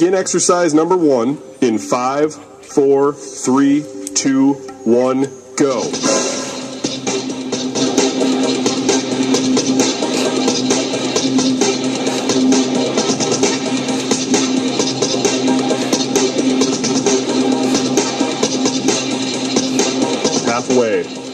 Begin exercise number one in five, four, three, two, one, go. Halfway.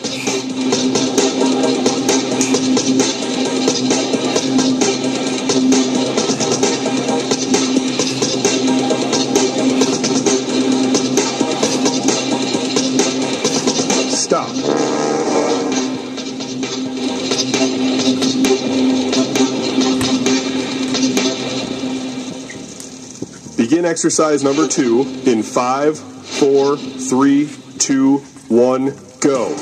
Exercise number two in five, four, three, two, one, go.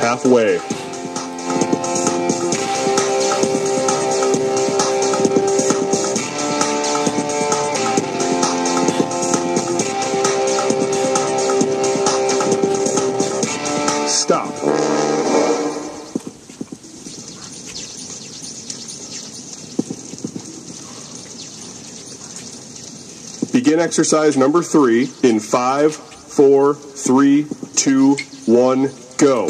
Halfway. Stop. Begin exercise number three in five, four, three, two, one, go.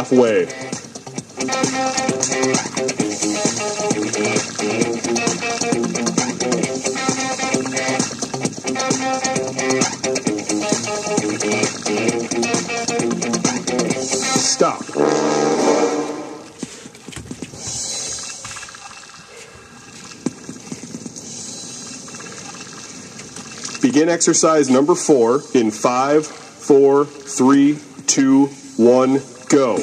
Halfway. Stop. Begin exercise number four in five, four, three, two, one, go.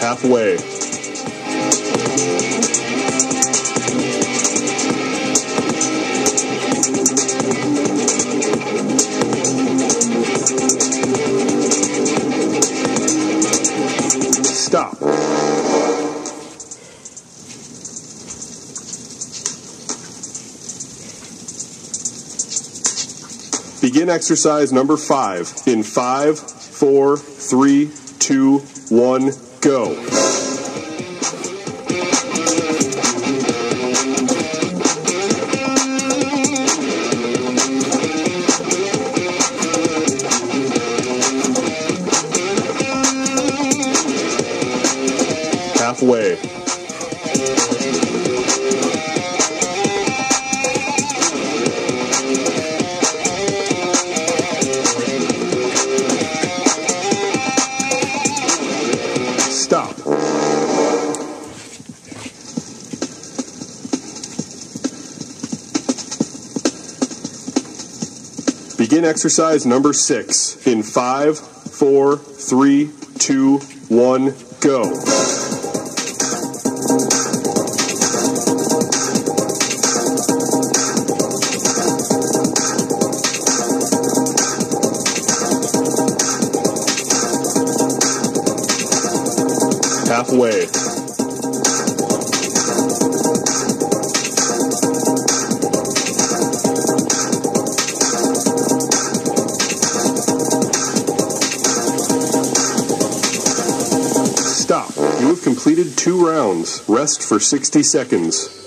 Halfway. Begin exercise number five in five, four, three, two, one, go. Halfway. Begin exercise number six in five, four, three, two, one, go. Halfway. Completed two rounds. Rest for 60 seconds.